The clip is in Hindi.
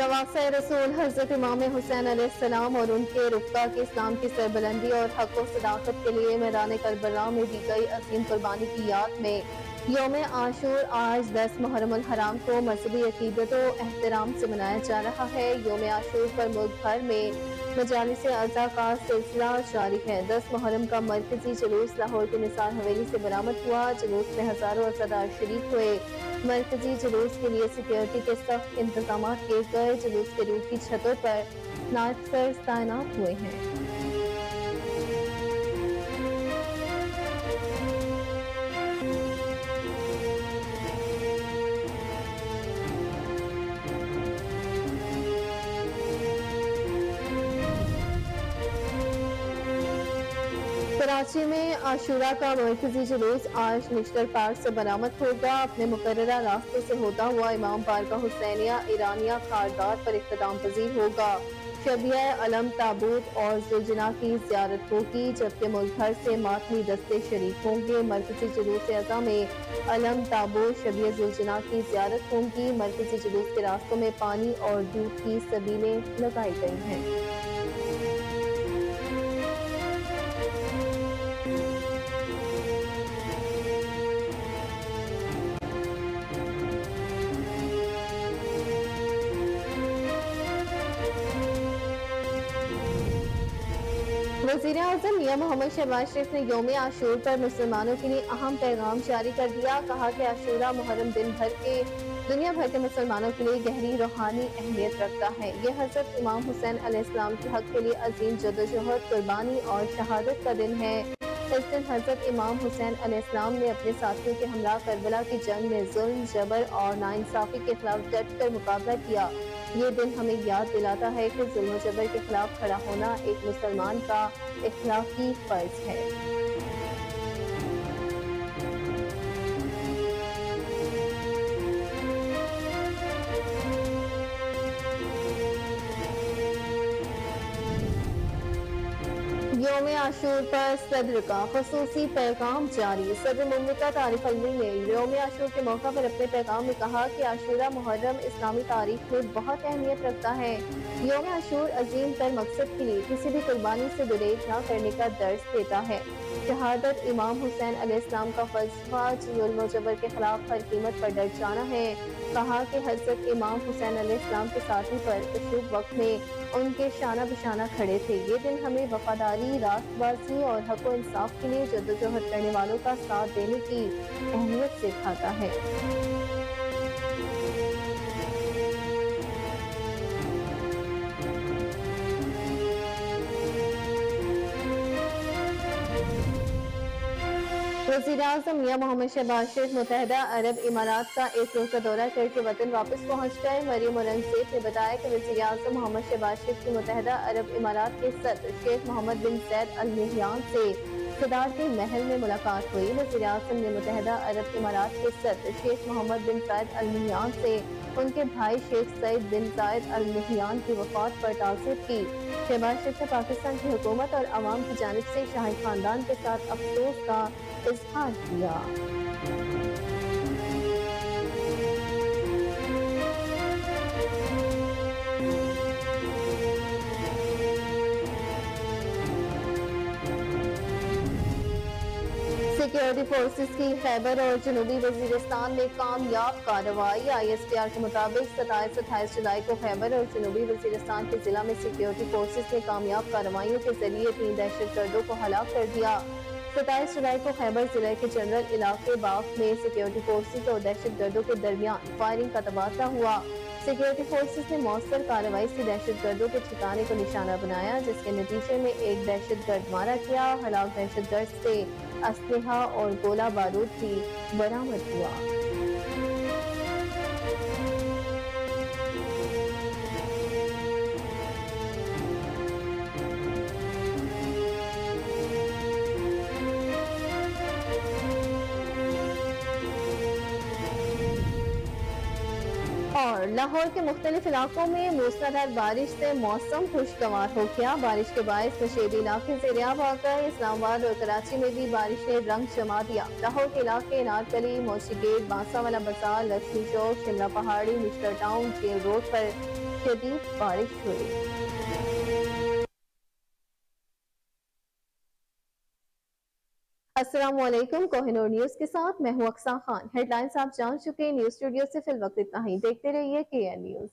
नवासा रसूल हज़रत इमाम हुसैन सलाम और उनके रुफ्का के इस्लाम की सरबलंदी और हक व सदाकत के लिए मैदान करबला में दी गई अजीम कुर्बानी की याद में योम आशूर आज दस मुहरम हराम को मजहबी अकीदत एहतराम से मनाया जा रहा है। योम आशूर पर मुल्क भर में मजालिस अज़ा का सिलसिला जारी है। दस मुहर्रम का मरकजी जुलूस लाहौर के निसार हवेली से बरामद हुआ। जुलूस में हज़ारों अजादार शरीक हुए। मरकजी जुलूस के लिए सिक्योरिटी के सख्त इंतज़ाम किए गए। जुलूस के रूप की छतों पर नायब तैनात हुए हैं। कराची में आशूरा का मरकजी जुलूस आज निश्तर पार्क से बरामद होगा। अपने मुकर रास्ते से होता हुआ इमाम पार्क हुसैनिया ईरानिया खारदार पर इकदाम पजीर होगा। शबिया अलम ताबूत और जुलजना की जियारत होगी, जबकि मुल्क भर से मातमी दस्ते शरीक होंगे। मरकजी जुलूस अजा में अलम ताबूत शबिया जुलजना की जियारत होंगी। मरकजी जुलूस के रास्तों में पानी और दूध की सबीलें लगाई गई हैं। वज़ीर अजम मियाँ मोहम्मद शहबाज शरीफ ने योम आशूर पर मुसलमानों के लिए अहम पैगाम जारी कर दिया। कहा कि आशूरा मुहर्रम दिन भर के दुनिया भर के मुसलमानों के लिए गहरी रूहानी अहमियत रखता है। ये हज़रत इमाम हुसैन अलैहिस्सलाम के हक के लिए अजीम जदोजहद कुर्बानी और शहादत का दिन है। इस दिन हज़रत इमाम हुसैन अलैहिस्सलाम ने अपने साथियों के हमला, करबला की जंग में जुल्म, जबर और नाइंसाफी के खिलाफ डट कर मुकाबला किया। ये दिन हमें याद दिलाता है कि जुल्म जबर के खिलाफ खड़ा होना एक मुसलमान का इखलाकी फ़र्ज़ है। योम आशूर पर सदर का खसूसी पैगाम जारी। सदर ममलिका तारिफ अलवी ने योम आशूर के मौका पर अपने पैगाम में कहा कि आशूरा मुहर्रम इस्लामी तारीख में बहुत अहमियत रखता है। योम आशूर अजीम तर मकसद के लिए किसी भी कुर्बानी से गुरेज न करने का दर्ज देता है। शहादत इमाम हुसैन अलैहिस्सलाम का फलसफा जुल्म जबर के खिलाफ हर कीमत पर डट जाना है। कहा कि हज़रत इमाम हुसैन अलैहिस्सलाम के साथी पर इस वक्त में उनके शाना बिशाना खड़े थे। ये दिन हमें वफादारी रास्तबाजी और हक इंसाफ के लिए जद्दोजहद करने वालों का साथ देने की अहमियत सिखाता है। वज़ीर अजम मियाँ मोहम्मद शहबाज शेख मुतहदा अरब इमारात का एक रोज़ का दौरा करके वतन वापस पहुँच गए। मरीम औरंगज़ेब ने बताया कि वजी अजम मोहम्मद शहबाज शेख की मुतहदा अरब इमारात के सदर शेख मोहम्मद बिन सैद अलमियान से से के महल में मुलाकात हुई। वजी अजम ने मुतहदा अरब इमारात के सदर शेख मोहम्मद बिन सैद अलमियान से उनके भाई शेख सईद बिन जायद अल नहियान की वफात पर तासर की। शहबाज शेख ने पाकिस्तान की हुकूमत और आवाम की जानब से शाही खानदान के साथ अफसोस का इजहार किया। सिक्योरिटी फोर्सेस की खैबर और जनूबी वजीरस्तान में कामयाब कार्रवाई। आई एस पी आर के मुताबिक सताईस अट्ठाईस जुलाई को खैबर और जनूबी वजीरस्तान के जिला में सिक्योरिटी फोर्सेस ने कामयाब कार्रवाई के ज़रिए तीन दहशत गर्दों को हलाक कर दिया। सताईस जुलाई को खैबर ज़िले के जनरल इलाके बाग में सिक्योरिटी फोर्सेज और दहशत गर्दों के दरमियान फायरिंग का तबादला हुआ। सिक्योरिटी फोर्सेज ने मौसर कार्रवाई से दहशत गर्दों के ठिकाने को निशाना बनाया, जिसके नतीजे में एक दहशत गर्द मारा गया, हलाक दहशत गर्द से। असलहा और गोला बारूद भी बरामद हुआ। और लाहौर के मुख्तलिफ़ इलाकों में मूसलाधार बारिश से मौसम खुशगवार हो गया। बारिश के बायस नशेबी इलाके से रिया आकर इस्लामाबाद और कराची में भी बारिश ने रंग जमा दिया। लाहौर के इलाके नारकली मोशी गेट बांसा वाला बाज़ार लक्ष्मी चौक शिमला पहाड़ी, मिस्टर टाउन के रोड पर शदीद बारिश हुई। असलम कोहिनूर न्यूज़ के साथ मैं हूँ अक्सा खान। हेडलाइंस आप जान चुके हैं न्यूज़ स्टूडियो से। फिल वक्त इतना ही। देखते रहिए के एन न्यूज़